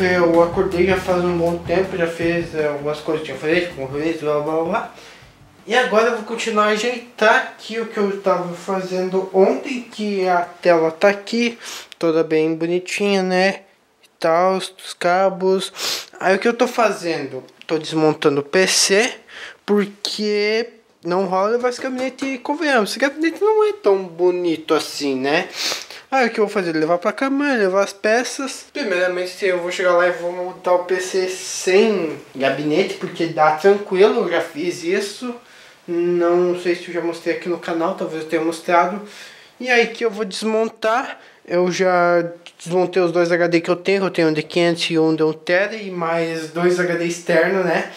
eu acordei já faz um bom tempo, já fiz é, algumas coisas que eu falei, tipo, um blá blá blá. E agora eu vou continuar a ajeitar aqui o que eu estava fazendo ontem, que a tela tá aqui, toda bem bonitinha, né? E tal, os cabos. Aí o que eu tô fazendo? Tô desmontando o PC, porque não rola esse gabinete convenhamos, esse gabinete não é tão bonito assim, né? Aí o que eu vou fazer? Levar pra cama, levar as peças. Primeiramente eu vou chegar lá e vou montar o PC sem gabinete, porque dá tranquilo, eu já fiz isso. Não sei se eu já mostrei aqui no canal, talvez eu tenha mostrado. E aí que eu vou desmontar, eu já desmontei os dois HD que eu tenho, eu tenho um de 500 e um de 1 TB e mais dois HD externos, né?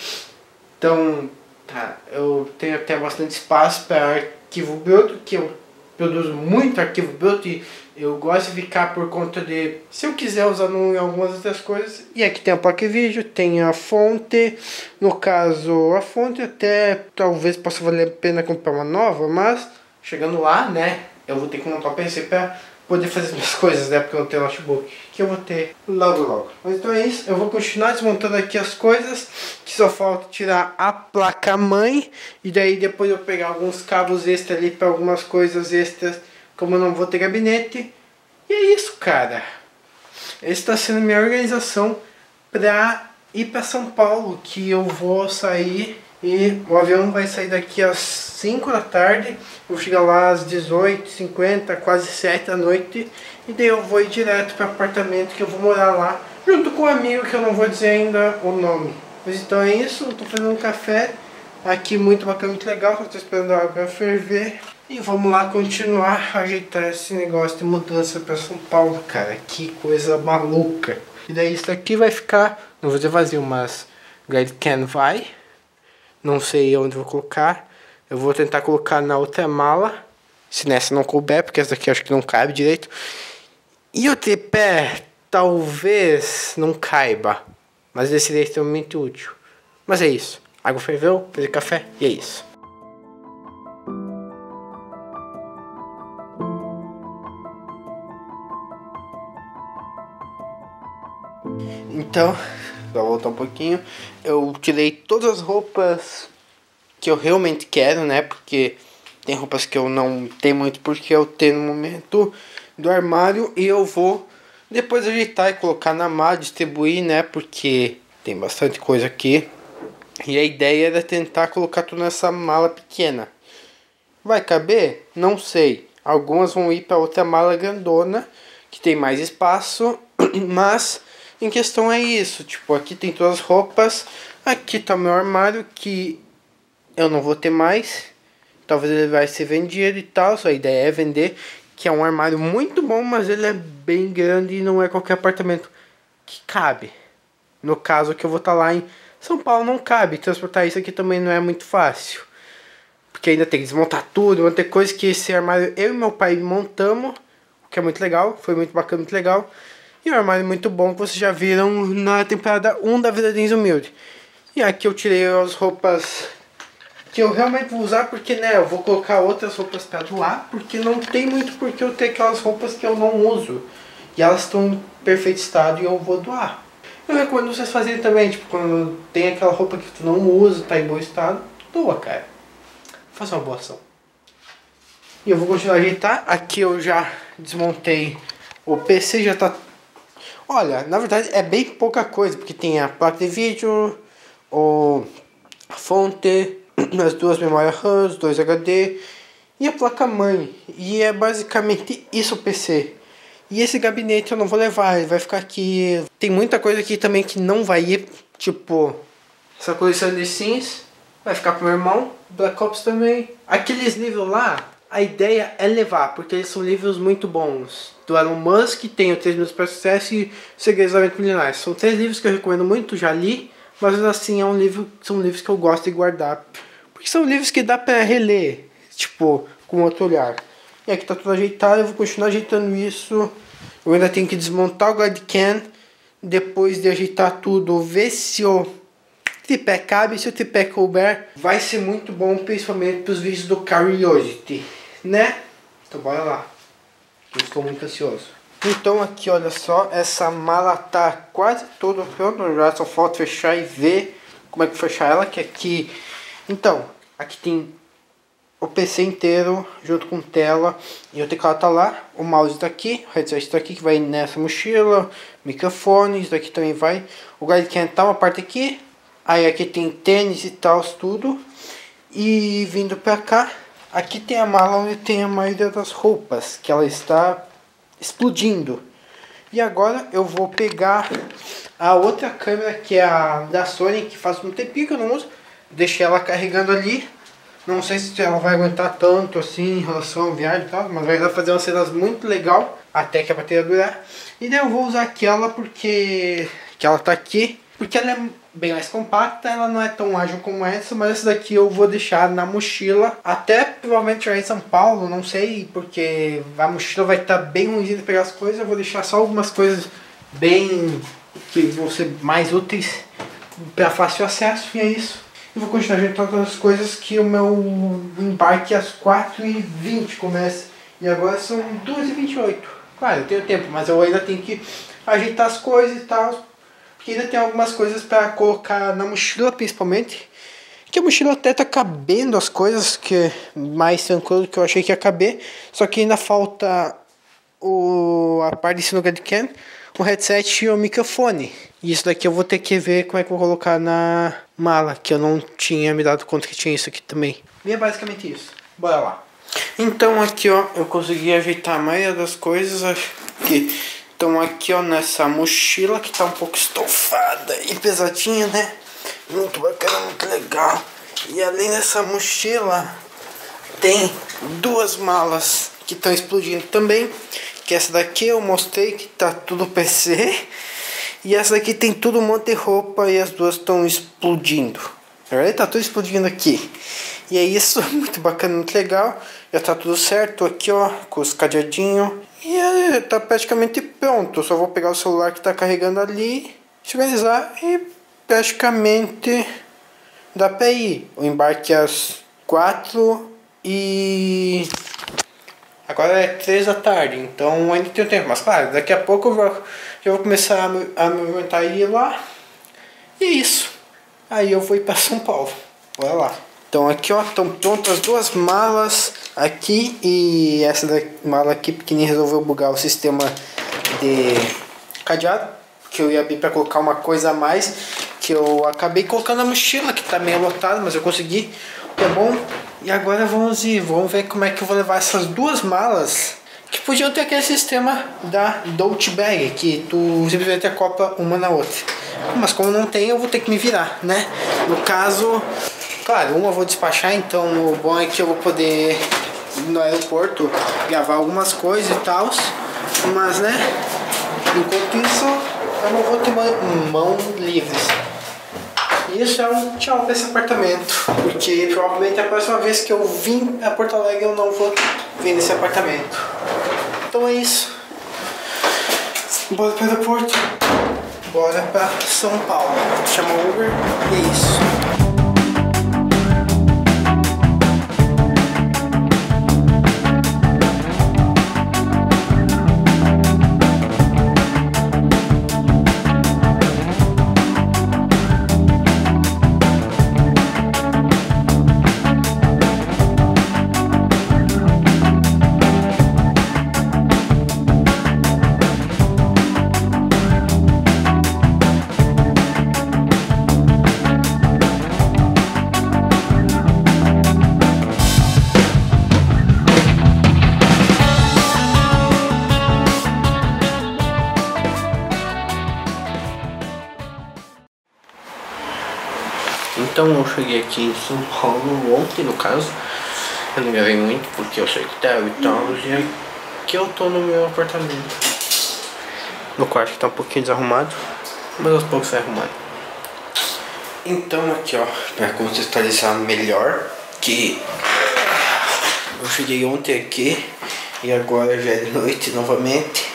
Então, tá, eu tenho até bastante espaço para arquivo bruto, que eu produzo muito arquivo bruto e eu gosto de ficar por conta de se eu quiser usar em algumas outras coisas. E aqui tem a placa de vídeo, tem a fonte. No caso, a fonte até talvez possa valer a pena comprar uma nova, mas chegando lá, né, eu vou ter que montar o PC para poder fazer minhas coisas, né? Porque eu não tenho notebook. Que eu vou ter logo logo. Mas então é isso. Eu vou continuar desmontando aqui as coisas. Que só falta tirar a placa mãe. E daí depois eu pegar alguns cabos extras ali para algumas coisas extras. Como eu não vou ter gabinete. E é isso, cara. Essa está sendo a minha organização para ir para São Paulo. Que eu vou sair e o avião vai sair daqui às 5 da tarde. Vou chegar lá às 18h50, quase 7 da noite. E daí eu vou ir direto para apartamento que eu vou morar lá. Junto com um amigo que eu não vou dizer ainda o nome. Mas então é isso, eu tô fazendo um café. Aqui muito bacana, muito legal. Estou esperando a água ferver. E vamos lá continuar a ajeitar esse negócio de mudança para São Paulo, cara. Que coisa maluca. E daí isso aqui vai ficar, não vou dizer vazio, mas Glad Can vai. Não sei onde vou colocar. Eu vou tentar colocar na outra mala. Se nessa não couber, porque essa daqui acho que não cabe direito. E o tripé talvez não caiba. Mas esse daí é extremamente útil. Mas é isso. Água ferveu, fazer café e é isso. Então, Vou voltar um pouquinho. Eu tirei todas as roupas que eu realmente quero, né? Porque tem roupas que eu não tenho muito porque eu tenho no momento do armário e eu vou depois ajeitar e colocar na mala, distribuir, né? Porque tem bastante coisa aqui. E a ideia era tentar colocar tudo nessa mala pequena. Vai caber? Não sei. Algumas vão ir para outra mala grandona que tem mais espaço, mas em questão é isso, tipo, aqui tem todas as roupas, aqui tá o meu armário que eu não vou ter mais. Talvez ele vai ser vendido e tal, sua ideia é vender, que é um armário muito bom, mas ele é bem grande e não é qualquer apartamento que cabe. No caso que eu vou estar tá lá em São Paulo não cabe, transportar isso aqui também não é muito fácil. Porque ainda tem que desmontar tudo, vai ter coisa que esse armário eu e meu pai montamos, o que é muito legal, foi muito bacana, muito legal. E um armário muito bom que vocês já viram na temporada 1 da Vida Denis Humilde. E aqui eu tirei as roupas que eu realmente vou usar porque, né, eu vou colocar outras roupas para doar, porque não tem muito porque eu ter aquelas roupas que eu não uso. E elas estão em perfeito estado e eu vou doar. Eu recomendo vocês fazerem também, tipo, quando tem aquela roupa que tu não usa, tá em bom estado, doa, cara. Faça uma boa ação. E eu vou continuar a ajeitar. Aqui eu já desmontei o PC, já tá Olha, na verdade é bem pouca coisa, porque tem a placa de vídeo, o a fonte, as duas memórias RAM, dois HD e a placa mãe. E é basicamente isso o PC. E esse gabinete eu não vou levar, ele vai ficar aqui. Tem muita coisa aqui também que não vai ir, tipo essa coleção de Sims vai ficar pro meu irmão, Black Ops também. Aqueles livros lá, a ideia é levar, porque eles são livros muito bons. Do Elon Musk, tem o 3 Minutos para Sucesso e Segredos da Mente Milionária. São três livros que eu recomendo muito, já li, mas assim, é um livro, são livros que eu gosto de guardar. Porque são livros que dá para reler, tipo, com outro olhar. E aqui tá tudo ajeitado, eu vou continuar ajeitando isso. Eu ainda tenho que desmontar o Guardcan, depois de ajeitar tudo, ver se o tripé cabe, se o tripé couber, vai ser muito bom, principalmente para os vídeos do Curiosity né? Então bora lá. Eu estou muito ansioso. Então aqui, olha só, essa mala tá quase toda pronta, já só falta fechar e ver como é que fechar ela, que aqui... Então, aqui tem o PC inteiro junto com tela. E o teclado tá lá, o mouse tá aqui, o headset tá aqui que vai nessa mochila, microfone, isso daqui também vai, o guide tá uma parte aqui, aí aqui tem tênis e tal, tudo, e vindo pra cá, aqui tem a mala onde tem a maioria das roupas, que ela está explodindo. E agora eu vou pegar a outra câmera que é a da Sony, que faz um tempinho que eu não uso, deixei ela carregando ali, não sei se ela vai aguentar tanto assim em relação ao viagem e tal, mas vai fazer umas cenas muito legal até que a bateria durar. E daí eu vou usar aquela porque que ela tá aqui, porque ela é bem mais compacta, ela não é tão ágil como essa, mas essa daqui eu vou deixar na mochila, até provavelmente já em São Paulo, não sei, porque a mochila vai estar tá bem ruim de pegar as coisas, eu vou deixar só algumas coisas bem que vão ser mais úteis para fácil acesso, e é isso e vou continuar ajeitando as coisas que o meu embarque às 4h20 começa. E agora são 2h28. Claro, eu tenho tempo, mas eu ainda tenho que ajeitar as coisas e tal. Porque ainda tem algumas coisas para colocar na mochila, principalmente. Que a mochila até tá cabendo as coisas, que é mais tranquilo do que eu achei que ia caber. Só que ainda falta o, a parte de cima do O headset e o microfone. E isso daqui eu vou ter que ver como é que eu vou colocar na mala, que eu não tinha me dado conta que tinha isso aqui também. E é basicamente isso. Bora lá. Então aqui ó, eu consegui ajeitar a maioria das coisas que estão aqui ó nessa mochila que tá um pouco estofada e pesadinha, né? Muito bacana, muito legal. E além dessa mochila tem duas malas que estão explodindo também. Que essa daqui eu mostrei que tá tudo PC e essa daqui tem tudo um monte de roupa e as duas estão explodindo. Tá tudo explodindo aqui. E é isso, muito bacana, muito legal. Já tá tudo certo aqui, ó, com os cadeadinhos. E é, tá praticamente pronto. só vou pegar o celular que tá carregando ali, organizar e praticamente dá pra ir. O embarque é às quatro e Agora é três da tarde, então ainda tenho tempo. Mas claro, daqui a pouco eu vou, já vou começar a me, a me movimentar e ir lá. E é isso. Aí eu vou ir para São Paulo. Bora lá. Então aqui ó, estão prontas as duas malas aqui e essa da mala aqui pequenininha resolveu bugar o sistema de cadeado que eu ia abrir para colocar uma coisa a mais que eu acabei colocando na mochila que tá meio lotada, mas eu consegui. É bom e agora vamos ir, vamos ver como é que eu vou levar essas duas malas que podiam ter aquele sistema da Dolce Bag, que tu simplesmente acopla uma na outra. Mas como não tem, eu vou ter que me virar, né? No caso, claro, uma eu vou despachar, então o bom é que eu vou poder no aeroporto gravar algumas coisas e tal. Mas né, enquanto isso, eu não vou ter mão livres. Isso é um tchau pra esse apartamento. Porque provavelmente a próxima vez que eu vim a Porto Alegre eu não vou vir nesse apartamento. Então é isso. Bora para o aeroporto. Bora para São Paulo. Chama Uber e é isso. Então eu cheguei aqui em São Paulo ontem no caso. Eu não gravei muito porque eu sou hotel e tal. E aqui eu tô no meu apartamento. No quarto que tá um pouquinho desarrumado. Mas aos poucos vai arrumando. Então aqui ó, pra contextualizar melhor que eu cheguei ontem aqui e agora já é de noite novamente.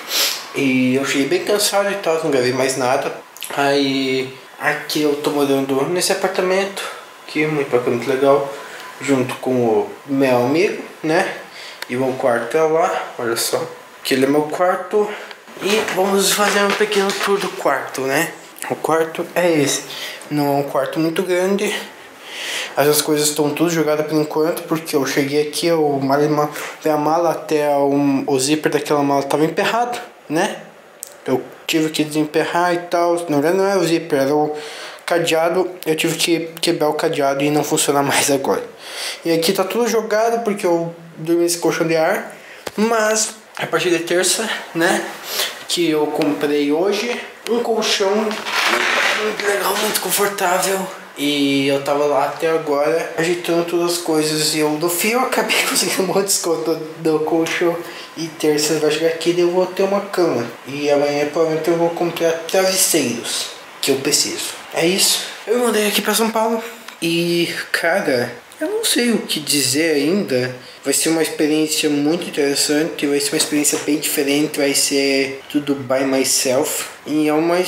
E eu cheguei bem cansado e tal, não gravei mais nada. Aí Aqui eu tô morando nesse apartamento, que é muito bacana, muito legal, junto com o meu amigo, né? E o quarto é lá, olha só. Aquele é meu quarto E vamos fazer um pequeno tour do quarto, né? O quarto é esse. Não é um quarto muito grande. As coisas estão tudo jogadas por enquanto, porque eu cheguei aqui, o mala, a mala até o, o zíper daquela mala estava emperrado, né? Eu tive que desemperrar e tal. Na verdade não era o zíper, era o cadeado. Eu tive que quebrar o cadeado e não funciona mais agora. E aqui tá tudo jogado porque eu dormi nesse colchão de ar. Mas a partir de terça, né? Que eu comprei hoje um colchão muito legal, muito confortável. E eu tava lá até agora ajeitando todas as coisas. E eu no fim eu acabei conseguindo um desconto do colchão. E terça vai chegar aqui e eu vou ter uma cama. E amanhã provavelmente eu vou comprar travesseiros que eu preciso. É isso. Eu mandei aqui para São Paulo. E cara, eu não sei o que dizer ainda. Vai ser uma experiência muito interessante, vai ser uma experiência bem diferente, vai ser tudo by myself. E é uma,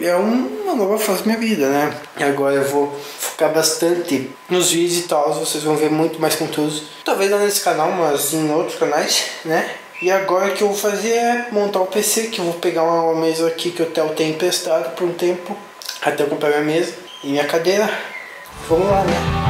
é uma nova fase da minha vida, né? Agora eu vou focar bastante nos vídeos e tal, vocês vão ver muito mais conteúdos. Talvez não nesse canal, mas em outros canais, né? E agora o que eu vou fazer é montar o PC, que eu vou pegar uma mesa aqui que o Theo tem emprestado por um tempo, até eu comprar minha mesa e minha cadeira. Vamos lá, né?